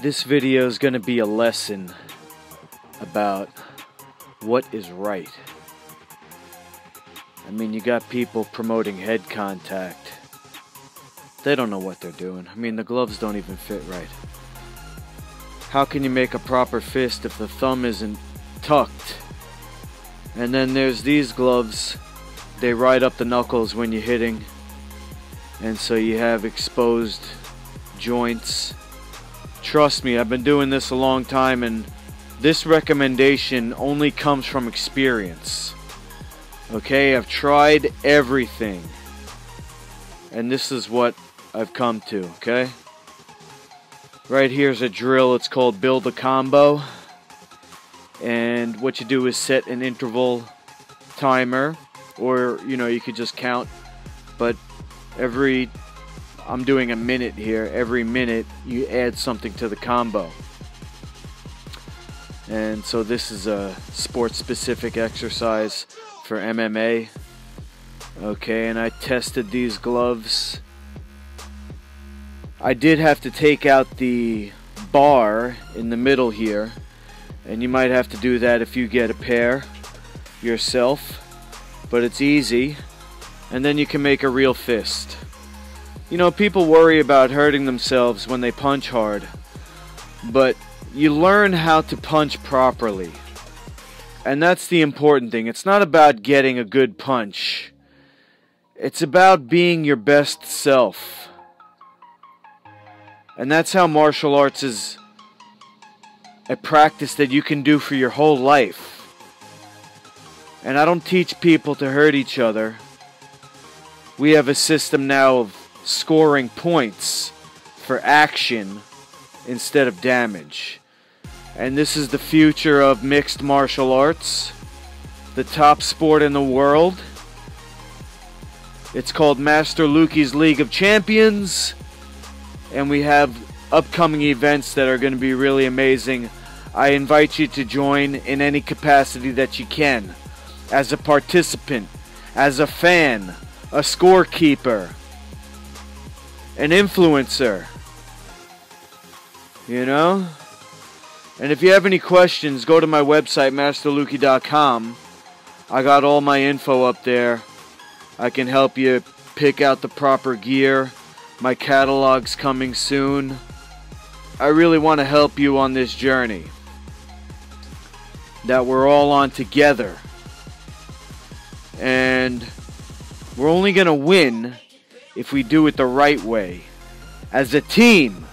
This video is going to be a lesson about what is right. I mean, you got people promoting head contact. They don't know what they're doing. I mean, the gloves don't even fit right. How can you make a proper fist if the thumb isn't tucked? And then there's these gloves. They ride up the knuckles when you're hitting. And so you have exposed joints. Trust me, I've been doing this a long time and this recommendation only comes from experience. Okay, I've tried everything. And this is what I've come to, okay? Right here's a drill. It's called Build a Combo. And what you do is set an interval timer. Or, you know, you could just count. But every... I'm doing a minute here. Every minute, you add something to the combo. And so this is a sports specific exercise for MMA. Okay, and I tested these gloves. I did have to take out the bar in the middle here. And you might have to do that if you get a pair yourself. But it's easy. And then you can make a real fist. You know, people worry about hurting themselves when they punch hard. But you learn how to punch properly. And that's the important thing. It's not about getting a good punch. It's about being your best self. And that's how martial arts is a practice that you can do for your whole life. And I don't teach people to hurt each other. We have a system now of scoring points for action instead of damage. And this is the future of mixed martial arts, the top sport in the world. It's called Master Lukey's League of Champions. And we have upcoming events that are going to be really amazing. I invite you to join in any capacity that you can. As a participant, as a fan, a scorekeeper, an influencer. You know? And if you have any questions, go to my website, masterlukey.com. I got all my info up there. I can help you pick out the proper gear. My catalog's coming soon. I really want to help you on this journey that we're all on together. And we're only going to win if we do it the right way. As a team.